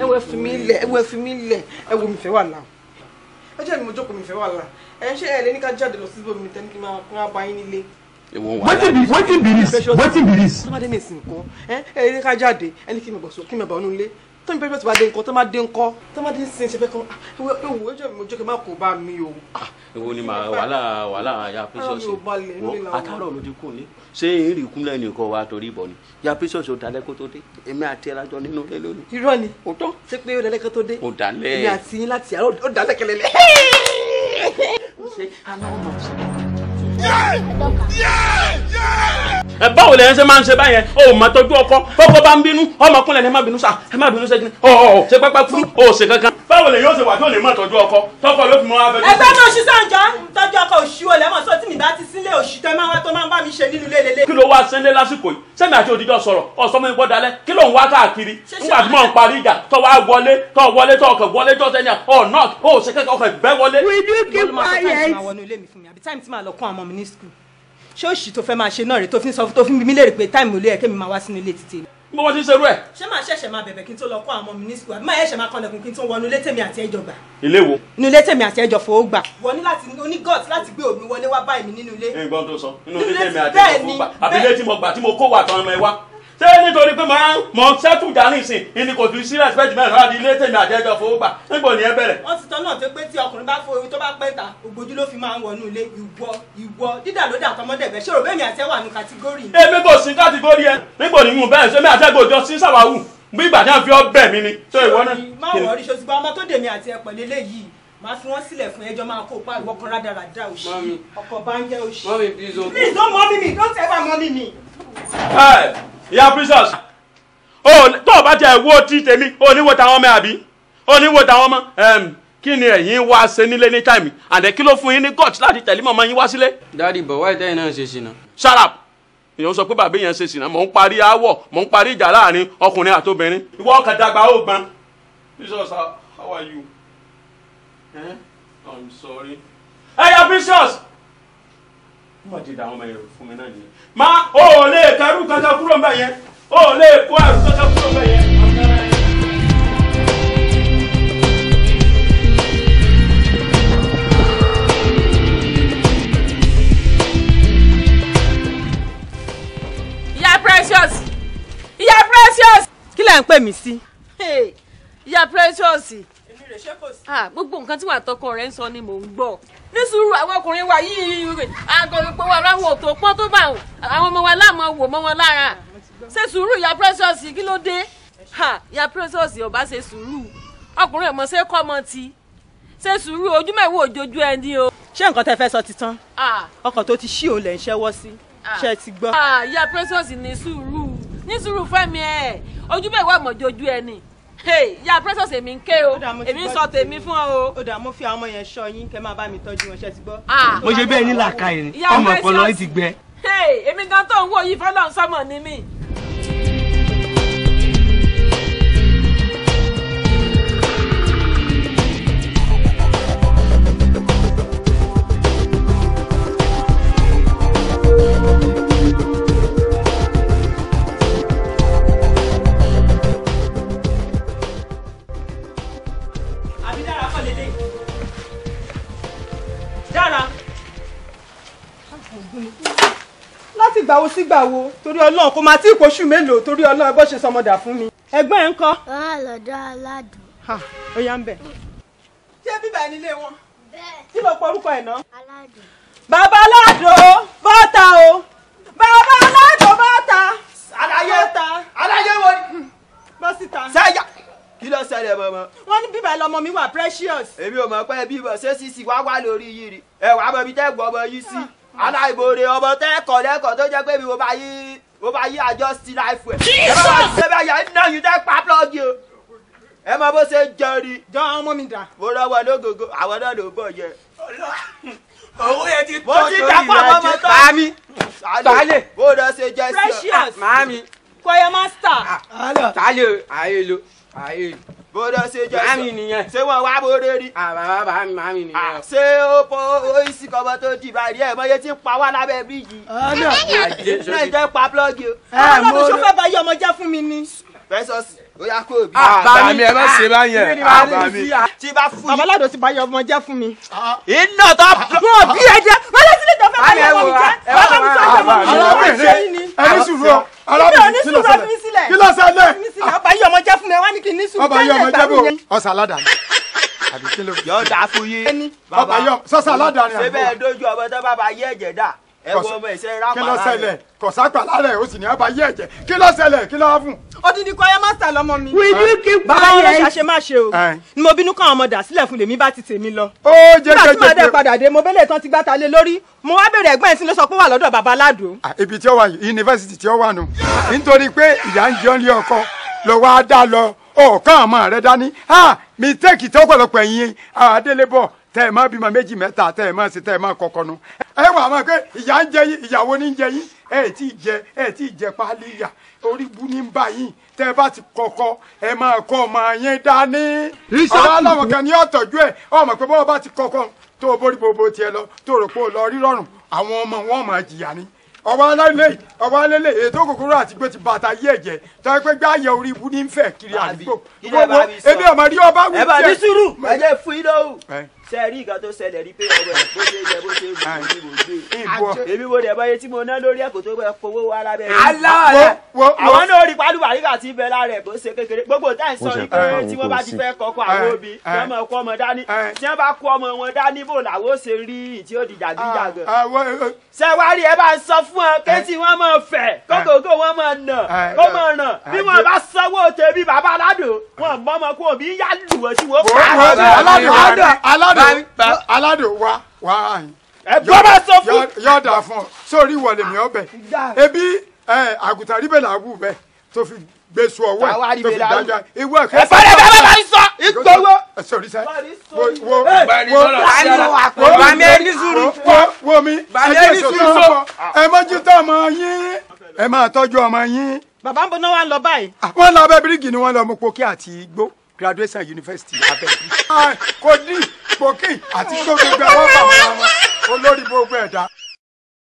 ẹ wo ẹ fi mí lẹ̀ ẹ wo ẹ fi mí lẹ̀. Ẹ wo mi fẹ́ wà lá. Ẹ jẹ́ mi mo jókòó mi fẹ́ wà lá. Ẹ ṣe ẹ lè ní ká jáde lọ síbò mi tẹ́ni kí n máa kí n máa bá yín nílé. wetin be wetin be this wetin be this. tó bá dé ní ìsìn nǹkan ẹ ẹ lè ká jáde. Ẹni kí mi bọ̀ sọ kí mi bọ̀ ọ́nú ilé tó mi pẹ́ẹ́pẹ́ tó bá dé nǹkan tó má dé nǹkan. Tó má dé sin ṣe fẹ́ kan ẹ wo ẹ jẹ́ mi mo jókòó má kó bá mi o. ewo ni màá wàhálà wàhálà ya nílé làwọn. àtàrọ̀ ló ti kù ní ṣé èrè kúnlẹ̀ nìkan wa torí ìbọn ni? Ya precious ò dalẹ̀ kó tó dé. Èmi àti ẹ̀ lájọ nínú ilé lónìí. irọ́ ni. Ó tán. Ṣé pé ó dalẹ́ kó tó dé? Ó dalẹ̀. èmi àti yín láti àárọ̀ ó dalẹ́ kẹlẹ́lẹ́. ṣe aná ọmọ ẹ báwo lẹ́yìn ṣe máa ń ṣe báyẹn? O ò mọ tọ́jú ọkọ. Ọkọ bá ń bínú ọmọkùnrin ẹ má bínú sá. Ẹ má bínú sẹ́gun ọ ọ ṣe pápá fún o ṣe kankan. báwo lẹ́yìn ó ṣe wà tó lè mọ tọ́jú ọkọ? Tọkọ ló fi mọ abẹ́jú. ẹgbẹ́ náà ṣí sànjọ́ tọ́jú ọkọ̀ òṣì olè mọ̀ sọ tí mi bá ti sílé òṣì tó máa wá tó máa ń bá mi ṣe nínú ilé lélẹ̀. kí ló wá sẹ́lẹ̀ lásìkò yìí? Sẹ́mi àti òdìjọ́ sọ̀rọ̀. Mi gbọ́ dalẹ̀. Kí ló ń wá káàkiri? Nígbà tí mò ń parí ìjà tó wá wọlé tó wọlé tó ọkọ̀ wọlé tó sẹ́ni ọ̀ náà ó ṣe kẹ́kẹ́ ọkọ̀ ìgbẹ́ wọlé. máa sọ ṣé òṣì tó fẹ́ máa ṣe náà rè tó fi ń sọ tó fi ń bí mi léèrè pé táìmù ẹ̀ kémi máa wá sínú ilé títì mi. bí wọ́n ti ń ṣerú ẹ̀. ṣé máa ṣẹ̀ṣẹ̀ máa bẹ̀bẹ̀ kí n tó lọ kún àwọn ọmọ mi ní àbí máa ṣẹ̀ṣẹ̀ máa kọ́lẹ̀kùn kí n tó wọnú ilé tèmi àti ẹjọ́ gbà ilé wo. inú ilé tèmi àti ẹjọ́ fowó gbà wọ ní láti oní gọ́ọ̀tì láti gbé òbí wọlé wá báyìí mi nínú ilé nǹkan tó sọ nínú Nínú ilé ilé mi àti bẹ́ẹ̀ ìjọba ni, gbà àbí bẹ́ẹ̀- ilé tí mo gbà tí mo kó wà tán ọmọ ẹ wá. Ṣé nítorí pé màá mọ sẹ́tù dání ìsìn ìní kò fi sí respect mẹ́rin láti ilé tèmi àti ẹjọ́ fowó gbà níbo ni ẹ bẹ̀rẹ̀. wọ́n ti tán náà tó pé tí ọkùnrin bá fo tó bá pẹ́ ta ògbójú ló fi máa ń wọnú ilé ìwọ ìwọ dídà ló dà tọmọdẹ̀bẹ̀ ṣé òròbẹ́ mi àti ẹwà nù kàtígórì ni. èmi kò sí kátígórì ẹ níbo ni mo bẹ́ẹ̀ sẹ́mi òjò sí sàwáwù bí ìgbà tí wọ́n fi ọ́ bẹ̀ mí ni tó ìwọ náà. má wọrí ṣoṣù bá ọmọ tó dèmi àti ẹ pẹ̀lú eléyìí máa fi wọ́n sílẹ̀ fún ẹjọ́ máa kó pa ìwọ kan rádaràda òṣì ọkọ̀ bá ń jẹ́ òṣì. Mommy, please don't. please don't mommy me don't ever mommy me. Ìyá princess tó o bá jẹ wo tí tèmi o ní wo tàwọn ọmọ àbí o ní wo tàwọn ọmọ kí ni ẹ̀yin wá ṣe nílé ní táìmì àdẹ kí ló fún yín ní gut láti tẹ̀lé mọ̀mọ́ yín wá sílé. Daddy, but why tẹ́yìn náà ṣe ṣìnà? shut up èèyàn sọ pé bàbá yẹn ṣe sìnà mò ń parí aáwọ̀ mò ń parí ìjà láàárín ọkùnrin àti obìnrin ìwọ ọkàn dàgbà ó gbọ́n. precious how, how are you? Eh? i'm sorry. ẹ yà precious. Ti dà àwọn ọmọ yẹn fún mi náà nìyẹn. má o ò lè kẹrù kankan kúrò mbẹ yẹn o ò lè kó ẹrù kankan kúrò mbẹ yẹn. ìyá precious ìyá precious. kí lẹ̀ ń pè mí sí. Hey, ìyá precious èmi rè ṣé kò sí. ah, gbogbo nǹkan tí wà tọkọ rẹ ń sọ ni mò ń gbọ́. Ní sùúrù àwọn ọkùnrin wa yìí àgọ́ ìpò wa láwọn ò tó pọ́n tó bá wọn. Àwọn ọmọ wa láàmú wò mọ́ wọn lára. Ṣe sùúrù ìyá precious kí ló dé? Ha, ìyá precious bá ṣe sùúrù. Ọkùnrin ọmọ ṣe kọ́ ọmọ ti. Ṣe sùúrù ojú mẹ́wọ́ òjòjú ẹni o. ṣé nǹkan tẹ fẹ́ sọ ti tán? Ah, ọkàn tó ti ṣí òun lẹ̀ ń ṣẹ́wọ́ sí. Ṣe ti gbọ́. ah, ìyá precious ní sùúrù. Ní sùúrù fẹ́mi ẹ̀. Ojú mẹ́wọ́ ọmọjòjú ẹni. Hey, ìyá precious èmi ń ké o èmi ń sọ tèmi. fún ọ o. ó dà mo fi àwọn ọmọ yẹn ṣọ́ yín kẹ́ máa bá mi tọ́jú wọn ṣe ti gbọ́. Ah. mo ṣe bẹ́ẹ̀ ní làákàyè ni ọmọ ọpọlọ ti gbẹ. Hey, èmi gan tó ń wò yìí fọlọ́n sọmọ ni mí. Láti gbàwo sí gbàwo torí ọlọ́run kò máa tí ì pọ̀ṣù mélòó torí ọlọ́run bó ṣe sọmọdà fún mi. ẹgbẹ́ ẹ̀ ń kọ́. wọ́n á lọ́dọ̀ aládùn. Ha, ó yá ń bẹ̀. ṣé bíbá ẹ nílé wọn bẹ́ẹ̀ kí ló porúkọ ẹ̀ náà. aládùn. bàbá aládò bọ́ta o bàbá aládò bọ́ta. Àlàyé bọ́ta àlàyé wo ni. bọ́ síta. sẹ́yà kí ló ṣẹlẹ̀ mọ̀mọ́. wọ́n ní bíbá lọmọ mi wà precious. èmi ò mọ̀ pé bíbọ̀ ṣé sísì wá wá lórí yìí rí ẹ wàá mọ̀ bí tẹ́ gbọ́ ọmọ yìí sí. Aláìmoore ọmọ tẹ́ kọ̀ lẹ́kọ̀ọ́ tó jẹ́ pé mi mo bá yí mo bá yí àjọ sí láìfù ẹ̀. ẹ bá wà ṣe bẹ́ẹ̀ yà iná yìí tẹ́ pa plọ́ọ̀gì o. ẹ mọ bó ṣe ń jọ rí. jọ ọmọ mi dà. mo rọwọ́ lógógó àwọn náà ló bọ̀ yẹ. Owó yẹn ti àwọn ọmọ tó. Màámi, Sálẹ̀ bó lọ ṣe jẹ́ sí ọ. precious màámi, choir master. sálẹ̀ ayé lo, ayé lo. bó lọ ṣe jẹ́ Màámi sí ọ. nìyẹn. ṣé wọn wá bóore rí. Ah, bàbá bàbá mi, Ah, nìyẹn. ṣé ó fọ oríṣi kọ́mọ tó di báyìí ẹ̀ mọ́yé tí ń pa wá lábẹ́ bíríìjì. Àjẹ́ náà jẹ́ pa plọ́ọ̀gì o. ọlọ́dún ṣó fẹ́ bá yí ọmọ jẹ́ fún mi ni. fẹsọ̀sì ó kó bí. bàmí ẹ má ṣe báyẹn bàmí. tí bá fún yín. aládùn ti bá yọ ọmọ jẹ́ fún mi. iná tó. wọn bí ẹ jẹ wọn lọ sílé ìjọba bá yọ ọmọ mi jẹ bá mi sọ ìjọba mi ṣe ẹni sùúrù arábìnrin kí ló ṣẹlẹ̀? kí ló ṣẹlẹ̀? Ọba yọ ọmọ jẹ́ fún mi wọn ní kí n ní sùúrù. Ọba yọ ọmọ gbàgbé yẹn. ọ̀sà aládàáni. Àbí kí ló yóò dá fún yín. ọba yọ sọ́sà aládàáni ṣé àbí? bẹ́ẹ̀ dojú ọmọ tó bá ba yé ẹ̀jẹ̀ dà kí ló ṣẹlẹ̀ kọ̀sápà lálẹ́ ó sì ní ọba yé ẹ̀jẹ̀ kí ló ṣẹlẹ̀ kí ló wá fún. odidi kwaya master lọmọ mi. Will you keep bàbá wọn lọ quiet? ṣàṣe má ṣe o ni mo bínú káwọn ọmọ dà sílẹ̀ fún lèmi bá ti tèmi lọ. ó jẹ́ nígbà tí màá dé jẹ́jẹ́ padà dé mo bẹ́lẹ̀ tán ti gbáta lé lórí mo wá bèrè ẹ̀gbọ́n sí ló sọ pé wà lọ́dọ̀ bàbá aládùn. ibi tí ó wà yunifásitì tí ó wà nù nítorí pé ìyá ń jẹun lé ọkọ lọ wá dá lọ ọ̀kan àmọ́ rẹ dání mi tẹ́kì tó pọ̀lọpọ̀ ẹ̀yìn adélébọ̀ tẹ́ ẹ̀ máa bímọ méjì mẹ́ta tẹ́ ẹ̀ máa ṣe tẹ́ ẹ̀ máa kọ̀kọ́ nu. Ẹ wà máa pé ìyá ń jẹ yín ìyàwó ní ń jẹ yín. Ẹ tí jẹ ẹ tí jẹ páálí ìyà orí bú ní bá yín. Tẹ́ bá ti kọ̀kọ́ ẹ máa kọ́ ọmọ yín dání. ọ̀rọ̀ aláwọ̀ kan ní ọ̀tọ̀jú ẹ̀. Ọmọ pé bọ́ọ̀ bá ti kọ̀kọ́ tó o bórí gbogbo tiẹ̀ lọ tó o rò pé o lọ rí rọrùn àwọn ọmọ wọn máa jìyà ni. Ọba alálẹ ọba alẹlẹ ètò kòkòrò àti gbé ti bàtà yí ẹ̀jẹ̀. Tọ́ ẹ pé gbáyẹ orí ibu ní fẹ́ kiri àdúgbò. Sọ. ebi ọmọ rí ọba wí ní ṣe rí nǹkan tó ṣẹlẹ̀ rí pé ọmọ ẹ̀ bó ṣe jẹ bó ṣe mí mò ń gbé. ìbò èmi mo dẹ̀ bọ́yé tí mo ná lórí ẹ̀kọ́ tó bẹ fowó wá lábẹ́ rẹ̀. aláwọ̀ wo wo àwọn náà rí pálí wàríkà tí bẹ lára ẹ̀ kó ṣe kékeré. Gbogbo táyì sọ ní pé tí wọ́n bá ti fẹ́ kọ́kọ́ àwọn òbí tí wọ́n kó ọmọ dání. Tí wọ́n bá kó ọmọ wọn dání bò làwọn ó ṣe rí ìyí tí ó di jàgídíjàgàn. ṣé wàá rí ẹ bá ń sọ fún ọ kétí wọn máa fẹ̀ kókòkò wọn máa nà kó máa nà bí wọn bá sanwó tèmi bàbá aládùn. Wọn mọ́mọ́ kó òbí yá lù wọ́n tí wọ́n aládùn aládùn aládùn. wa wa ayin ẹ̀gbọ́n bá sọ fún. yọ dà fún ọ. Sórí ìwọlẹ̀ mi ọbẹ̀. Ebi àgùntàn rí bẹ́ẹ̀ làwù bẹ́ẹ̀ tó fi gbé sun ọwọ́ ẹ̀ tó fi dájọ́ ìwọ ẹ̀kọ́ ẹ̀fọ́ rẹ̀ bá ń sọ. Ìgbowó. sọrí sẹ wo yìí. wo wo bàmí ẹni sùúrù. wo mi Bàbá ẹ jẹ́ sùúrù sọ́tọ́ sọ. ẹ mójútó ọmọ yín. Ẹ máa tọ́jú ọmọ yín bàbá ń bọ náà wà ń lọ báyìí. wọ́n lọ abẹ́ bíríkì ni wọ́n lọ mú pòkí àti igbó graduation university abẹ́ bíríkì. kò dín pòkí àti igbó gbogbo ẹ̀ wọ́n bá wọn olórí gbogbo ẹ̀dá.